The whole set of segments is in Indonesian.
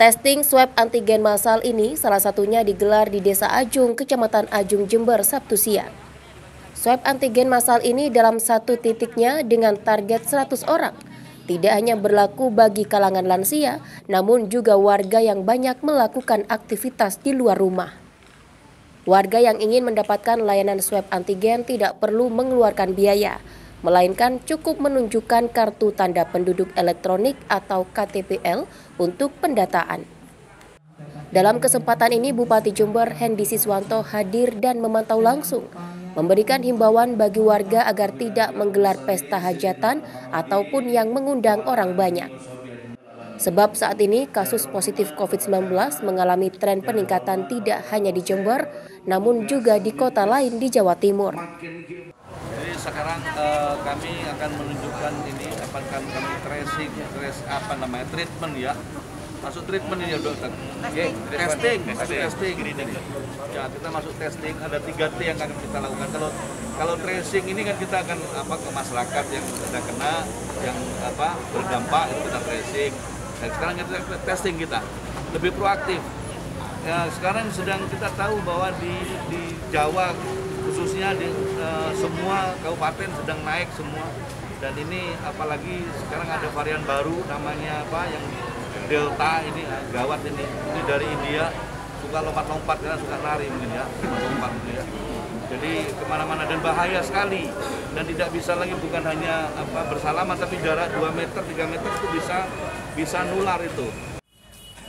Testing swab antigen massal ini salah satunya digelar di Desa Ajung, Kecamatan Ajung, Jember, Sabtu siang. Swab antigen massal ini dalam satu titiknya dengan target 100 orang. Tidak hanya berlaku bagi kalangan lansia, namun juga warga yang banyak melakukan aktivitas di luar rumah. Warga yang ingin mendapatkan layanan swab antigen tidak perlu mengeluarkan biaya, melainkan cukup menunjukkan kartu tanda penduduk elektronik atau KTPL untuk pendataan. Dalam kesempatan ini Bupati Jember Hendi Siswanto hadir dan memantau langsung, memberikan himbauan bagi warga agar tidak menggelar pesta hajatan ataupun yang mengundang orang banyak. Sebab saat ini kasus positif COVID-19 mengalami tren peningkatan tidak hanya di Jember, namun juga di kota lain di Jawa Timur sekarang uh, kami akan menunjukkan ini apa kami, kami tracing, trace apa namanya treatment ya masuk treatment ini ya dokter. Oke, testing, testing, testing. Ya kita masuk testing. Ada tiga T yang akan kita lakukan. Kalau kalau tracing ini kan kita akan apa ke masyarakat yang sudah kena, yang apa berdampak itu kita tracing. Dan sekarang kita testing kita lebih proaktif. Ya sekarang sedang kita tahu bahwa di di Jawa khususnya di uh, semua kabupaten sedang naik semua. Dan ini apalagi sekarang ada varian baru namanya apa yang delta ini uh, gawat ini. Ini dari India suka lompat-lompat karena suka lari mungkin ya lompat ya. Jadi ke mana-mana dan bahaya sekali. Dan tidak bisa lagi bukan hanya apa bersalaman tapi jarak 2 meter 3 meter itu bisa bisa nular itu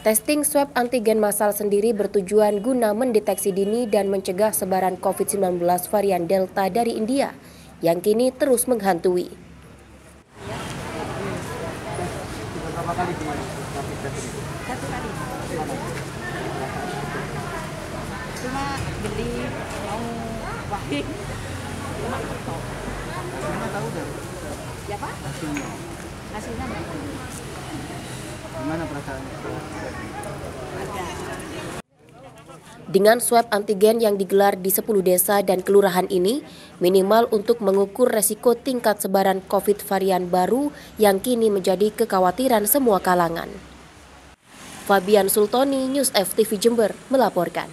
Testing swab antigen massal sendiri bertujuan guna mendeteksi dini dan mencegah sebaran COVID-19 varian Delta dari India yang kini terus menghantui. Gimana perasaannya? Dengan swab antigen yang digelar di 10 desa dan kelurahan ini, minimal untuk mengukur resiko tingkat sebaran COVID varian baru yang kini menjadi kekhawatiran semua kalangan. Fabian Sultoni, News FTV Jember, melaporkan.